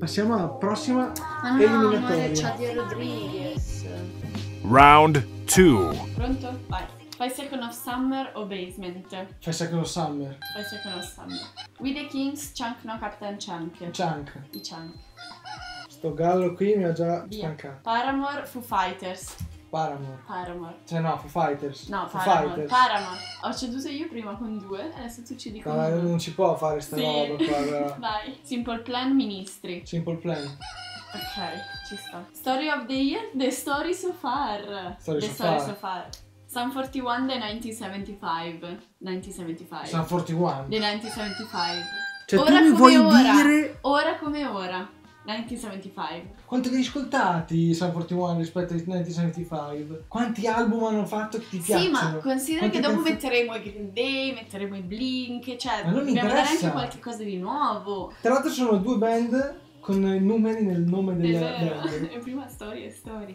Passiamo alla prossima Ma no, amore, eliminatoria. Chadia Rodriguez. Round 2. Pronto? Vai. Fai Second of Summer o Basement? Fai Second of Summer. Fai Second of Summer. We the Kings, Chunk no Captain Chunk. Chunk. I Chunk. Sto gallo qui mi ha già Via. stancato. Paramore, Foo Fighters. Paramore. Paramore. Cioè no, Foo Fighters. No, Foo Paramore. Fighters. Paramore. Ho ceduto io prima con due, adesso tu cedi con No, uno. non si può fare sta Sì. roba qua, però. Dai. Simple Plan, Ministri. Simple Plan. Ok, ci sta. Story of the Year, The Story So Far. Story the So Story Far. So Far. Sun 41, The 1975. 1975. Sun 41. The 1975. Cioè ora tu mi come vuoi ora. dire Ora come ora. 1975. quanto li hai ascoltati Sun 41 rispetto ai 1975? Quanti album hanno fatto che ti piacciono? Sì, ma considera Quante che dopo canzoni- metteremo i Green Day, metteremo i Blink, cioè Ma non dobbiamo dare anche qualche cosa di nuovo. Tra l'altro sono due band con i numeri nel nome delle band. Prima storia e storia.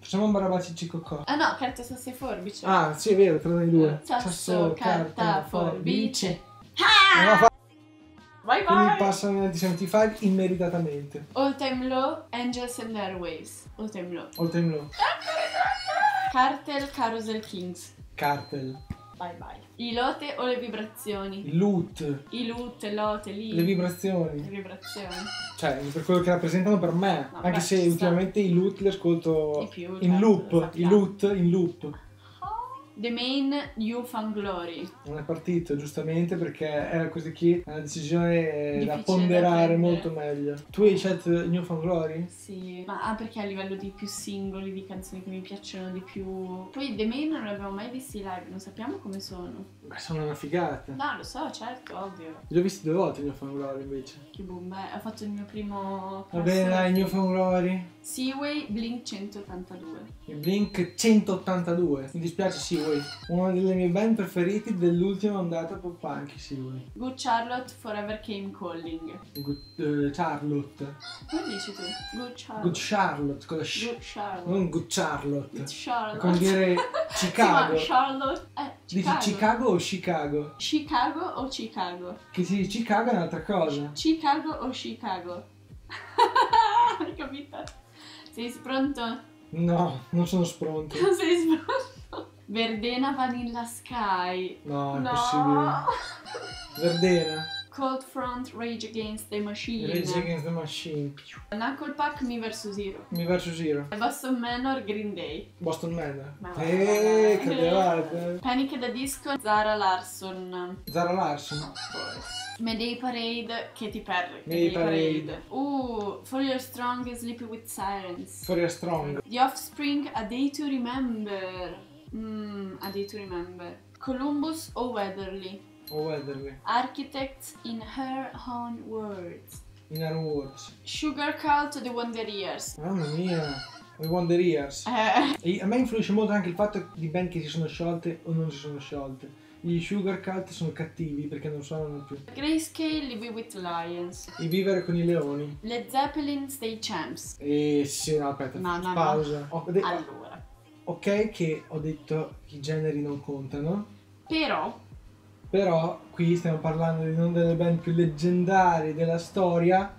Facciamo un barabaci cicocò. Ah no, carta sassi e forbice. Ah, sì, è vero, tra noi due. Sasso, carta, forbice. Eh, no, fa- Vai Quindi passano nel 1975 immeritatamente. All Time Low, Angels and Airways. All Time Low. All time low. Cartel, Carousel Kings. Cartel. Bye bye. I lote o le vibrazioni? Il loot. I loot, lote, lì. Le Le vibrazioni. vibrazioni. Cioè, per quello che rappresentano per me. No, Anche beh, se ci sta. ultimamente i loot li ascolto più, in certo, loop. lo I loot in loop. The Main New Glory. Non è partito giustamente perché era così qui è una decisione eh, da Difficile da ponderare molto meglio. Tu hai scelto New Found Glory? Sì, ma ah, perché a livello di più singoli, di canzoni che mi piacciono di più. Poi The Main non li abbiamo mai visti live, non sappiamo come sono. Beh, sono una figata. No, lo so, certo, ovvio. Li ho visti due volte New Found Glory invece. Che boom, beh, ho fatto il mio primo. Va bene, dai, New Found Glory. Seaway Blink 182. Il Blink 182. Mi dispiace Seaway. Una delle mie band preferiti dell'ultima ondata pop punk Seaway. Good Charlotte Forever Came Calling. Good, eh, Charlotte. Come dici tu? Good Charlotte. Good Charlotte con la sh- Good Charlotte. Non Good Charlotte. Good Charlotte. come dire Sì, Chicago. ma Charlotte. Eh, Dici Chicago. Chicago o Chicago? Chicago o Chicago? Che si dice Chicago è un'altra cosa. Chicago o Chicago? Hai capito? Sei pronto? No, non sono spronto. Sei pronto? Verdena Vanilla Sky. No, è possibile. Verdena. Cold Front Rage Against the Machine. Rage Against the Machine. Knuckle Pack Me vs Zero. Mi verso Zero. Boston Manor Green Day. Boston Manor. Eeeh, va, va. cadevate. Panic at the Disco Zara Larson. Zara Larson. Mayday Parade Katy Perry. Mayday Parade. Uh, For Your Strong Sleepy with Sirens. For Your Strong. The Offspring A Day to Remember. Mm, A Day to Remember. Columbus o Weatherly. O Weatherly. Architects in Her Own Words. In Our Words. Sugar Cult The Wonder Years. Mamma mia. The Wonder Years. Eh, a me influisce molto anche il fatto di band che si sono sciolte o non si sono sciolte. Gli Sugar Cult sono cattivi perché non suonano più. Grayscale Live with Lions. I Vivere con i Leoni. Led Zeppelin Stay Champs. E sì, no, aspetta, No, no, no. pausa. Ho de- Allora. Ok che ho detto che i generi non contano, Però, però qui stiamo parlando di una delle band più leggendarie della storia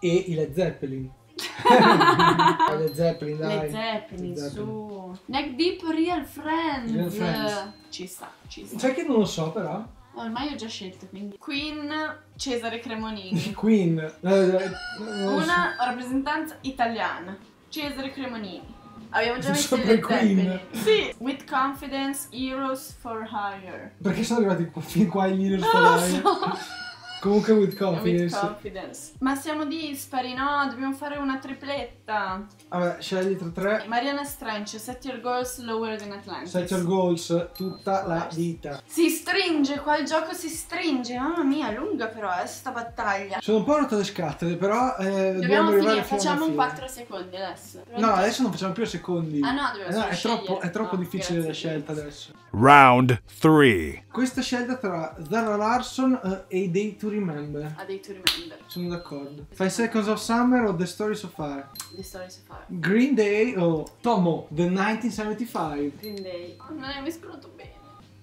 e i Led Zeppelin. Led Zeppelin, dai. Led Zeppelin, Led Zeppelin. su. Neck Deep Real Friends. Real Friends. Ci sta, ci sta. Sai che non lo so però? Ormai ho già scelto, quindi. Queen Cesare Cremonini. Queen. Eh, eh, so. Una rappresentanza italiana. Cesare Cremonini. Abbiamo già messo le Queen. Sì. With Confidence, Heroes for Hire. Perché sono arrivati fin qua i Leaders Non lo for so. Comunque with With confidence. Confidence. Ma siamo dispari, no? Dobbiamo fare una tripletta. Vabbè, scegli tra tre. Mariana Strange, set your goals lower than Atlantis. Set your goals tutta la vita. Si stringe, qua il gioco si stringe. Mamma mia, è lunga però eh, sta battaglia. Sono un po' rotto le scatole, però eh, dobbiamo, Dobbiamo finire, facciamo un fine. 4 secondi adesso. No, adesso non facciamo più a secondi. Ah no, dobbiamo Eh no, è troppo, è troppo No, difficile la grazie. scelta adesso. Round 3. Questa scelta tra Zara Larson eh, e Day to Remember. A day to remember. Sono d'accordo. Fai Seconds of Summer o The Story So Far? The story so far. Green Day o Tomo, The 1975. Green Day. Non hai mescolato bene.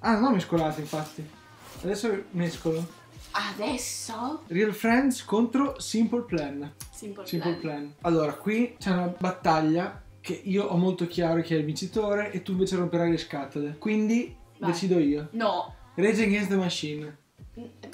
Ah, non ho mescolato infatti. Adesso mescolo. Adesso? Real Friends contro Simple Plan. Simple, Simple Plan. Plan. Allora, qui c'è una battaglia che io ho molto chiaro chi è il vincitore e tu invece romperai le scatole. Quindi Vai. decido io. No. Rage Against the Machine.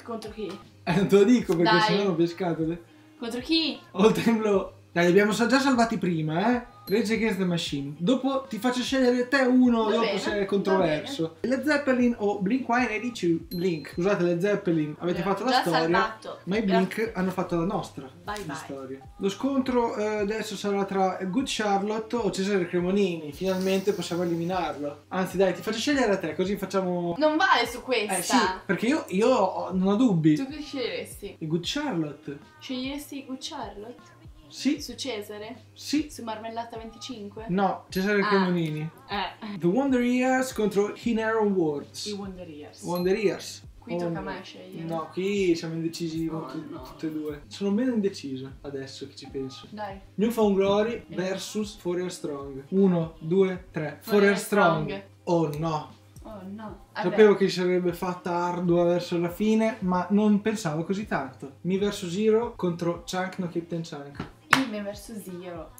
Contro chi? Eh, non te lo dico perché Dai. sennò rompi le scatole. Contro chi? All Time Low. Dai, li abbiamo già salvati prima, eh. Rage Against the Machine. Dopo ti faccio scegliere te uno, Va dopo bene, se è controverso. Le Zeppelin o Blink 182 Blink. Scusate, le Zeppelin avete Abbiamo fatto la storia. salvato. Ma i Blink hanno fatto la nostra di vai. storia. Lo scontro eh, adesso sarà tra Good Charlotte o Cesare Cremonini. Finalmente possiamo eliminarlo. Anzi, dai, ti faccio scegliere a te, così facciamo. Non vale su questa. Eh sì, perché io, io ho- non ho dubbi. Tu che sceglieresti? Il Good Charlotte? Sceglieresti Good Charlotte? Sì, Su Cesare? sì. Su Marmellata 25? No, Cesare Ah. Cremonini. Eh. The Wonder Years contro Hinero Words. I Wonder Years. Wonder Years. Qui tocca a me scegliere. No, qui siamo indecisi Oh, con tu- no. tutte e due. Sono meno indeciso adesso che ci penso. Dai. New Found Glory versus Fourier Strong. 1, 2, 3. Fourier Strong. Strong. Oh no. Oh no. Vabbè. Sapevo che si sarebbe fatta ardua verso la fine, ma non pensavo così tanto. Mi verso Zero contro Chunk no Captain Chunk. Il me verso Zero.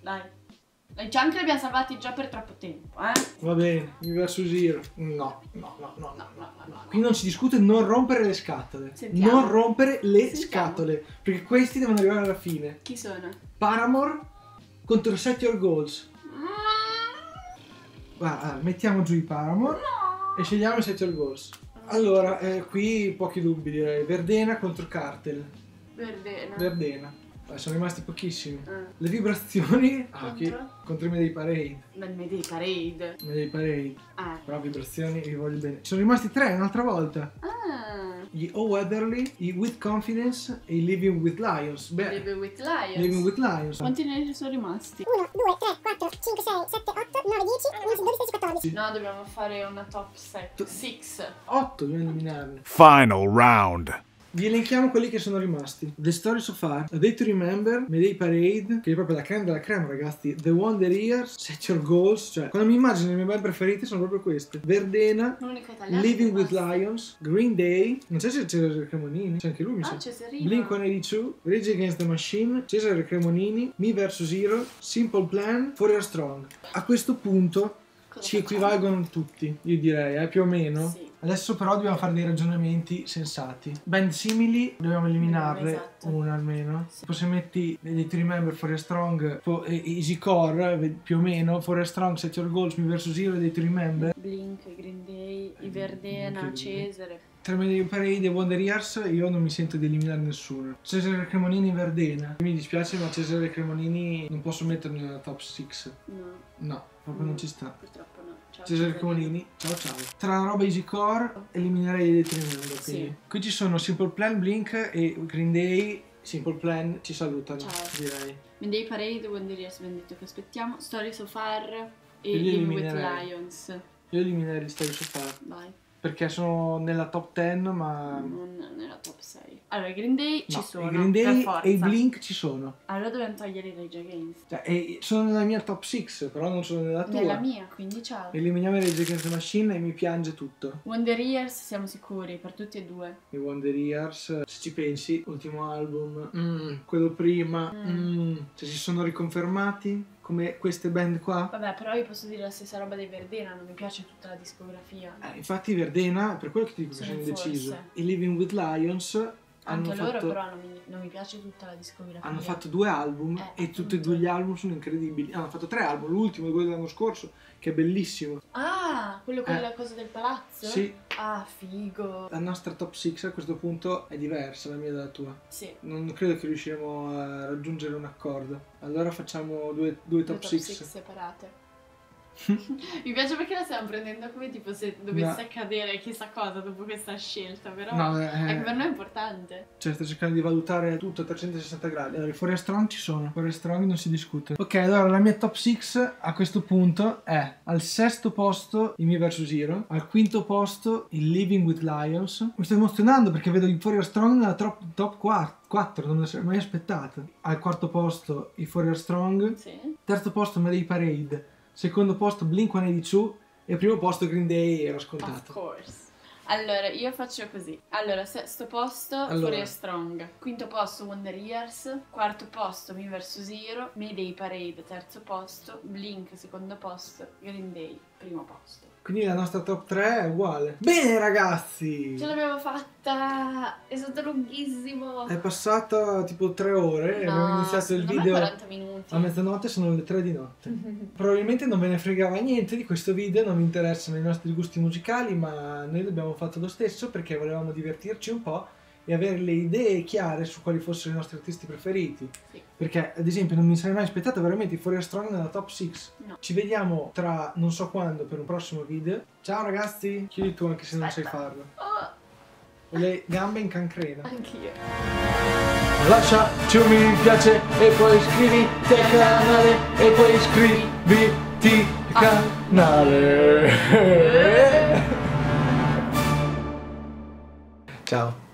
Dai. Dai, Chunk li abbiamo salvati già per troppo tempo, eh? Va bene, mi verso Zero. No, no, no, no, No, no. no. Qui non si discute non rompere le scatole. Sentiamo. Non rompere le Sentiamo. scatole. Perché questi devono arrivare alla fine. Chi sono? Paramore contro Set Your Goals. Va, ah, mettiamo giù i Paramore No. e scegliamo i Set Your Goals. Allora, eh, qui pochi dubbi direi. Verdena contro Cartel. Verdena. Verdena. Eh, sono rimasti pochissimi. Eh. Le vibrazioni ah, Contro? che- contro i Mayday Parade. Dal Mayday Parade. Mayday Parade. Ah. Però vibrazioni vi voglio bene. Sono rimasti tre un'altra volta. Ah. Gli O. Weatherly, i With Confidence e i Living with Lions. Beh, Living with Lions. Living with Lions. Quanti ne sono rimasti? 1, 2, 3, 4, 5, 6, 7, 8, 9, 10, 11, 12, 13, 14. No, dobbiamo fare una top 6. 6. 8 dobbiamo eliminarne. Final round. Vi elenchiamo quelli che sono rimasti. The Story So Far, A Day to Remember, Mayday Parade, che è proprio la creme della creme ragazzi, The Wonder Years, Set Your Goals, cioè quando mi immagino le mie band preferite sono proprio queste. Verdena. Living with. Lions, Green Day, non so se c'è Cesare Cremonini, c'è anche lui mi Ah, sa. Cesarino. Blink 182, Rage Against the Machine, Cesare Cremonini, Me vs Zero, Simple Plan, Fourier Strong. A questo punto ci equivalgono tutti, io direi, eh, più o meno. Sì. Adesso però dobbiamo fare dei ragionamenti sensati. Band simili, dobbiamo eliminarle Esatto. una almeno. Sì. Poi se metti Ready to Remember, Fourier Strong, e- Easy Core, eh, più o meno, Fourier Strong, Set Your Goals, Me vs Zero, Ready to Remember. Blink, Green Day, i Verdena. Cesare. Tra Mayday Parade e Wonder Years io non mi sento di eliminare nessuno. Cesare Cremonini in Verdena. Mi dispiace ma Cesare Cremonini non posso metterlo nella top 6. No, No, proprio non ci sta. purtroppo. Ciao, Cesare. Cremonini, ciao ciao. Tra la roba Easy Core eliminerei to Remember. Sì. Qui ci sono Simple Plan, Blink e Green Day. Simple Plan ci salutano, Ciao. direi. Mayday Parade, Wonder Years, abbiamo detto che aspettiamo. Story So Far e Io li Living with. Lions. Io eliminerei Story So Far Vai, perché sono nella top 10 ma... non nella top 6. Allora, i Green Day ci No, sono. i Green Day e i Blink ci sono. Allora dobbiamo togliere i Rage Against. Cioè, sono nella mia top 6, però non sono nella tua. Nella mia, quindi ciao. Eliminiamo Rage Against Machine e mi piange tutto. Wonder Years siamo sicuri per tutti e due. I Wonder Years, se ci pensi, ultimo album, mm, quello prima, Mm. mm, cioè si sono riconfermati come queste band qua. Vabbè, però io posso dire la stessa roba dei Verdena, non mi piace tutta la discografia. Eh, infatti Verdena, per quello che ti dico che Sono sono in indeciso. I Living with Lions hanno Anche loro fatto, però non mi, non mi piace tutta la discografia. hanno fatto due album Eh, e tutti e due gli album sono incredibili. Hanno fatto tre album, l'ultimo, quello dell'anno scorso, che è bellissimo. Ah, quello con Eh. la cosa del palazzo? Sì, Ah, figo. la nostra top 6 a questo punto è diversa, la mia dalla tua. Sì. Non credo che riusciremo a raggiungere un accordo. Allora facciamo due, due Due top top 6. 6 separate. Mi piace perché la stiamo prendendo come tipo se dovesse No. accadere chissà cosa dopo questa scelta, però No, eh, per noi è importante. cioè sto cercando di valutare tutto a 360 gradi. Allora, i Fourier Strong ci sono. Fourier Strong non si discute. Ok, allora la mia top 6 a questo punto è al sesto posto i Me vs Zero, al quinto posto il Living with Lions. Mi sto emozionando perché vedo i Fourier Strong nella top, top 4, non me l'avrei mai aspettato. Al quarto posto i Fourier Strong, Sì. terzo posto Mayday Parade, secondo posto Blink 182 e primo posto Green Day era Of scontato. course. Allora, io faccio così. Allora, sesto posto, Allora. Furia Strong. Quinto posto, Wonder Years. Quarto posto, Me vs Zero. Mayday Parade, terzo posto. Blink, secondo posto. Green Day, primo posto. Quindi la nostra top 3 è uguale. Bene ragazzi! Ce l'abbiamo fatta! È stato lunghissimo! È passata tipo 3 ore e No, abbiamo iniziato il video 40 minuti. A mezzanotte, sono le 3 di notte. Probabilmente non ve ne fregava niente di questo video, non vi interessano i nostri gusti musicali, ma noi l'abbiamo fatto lo stesso perché volevamo divertirci un po' e avere le idee chiare su quali fossero i nostri artisti preferiti. Sì. Perché, ad esempio, non mi sarei mai aspettato veramente i Fourier Strong nella top 6. No. Ci vediamo tra non so quando per un prossimo video. Ciao ragazzi! Chiudi tu anche se non sai Aspetta. farlo. Oh, le gambe in cancrena. anch'io. Lasciaci un mi piace e poi iscriviti al canale e poi iscriviti al canale. Ciao.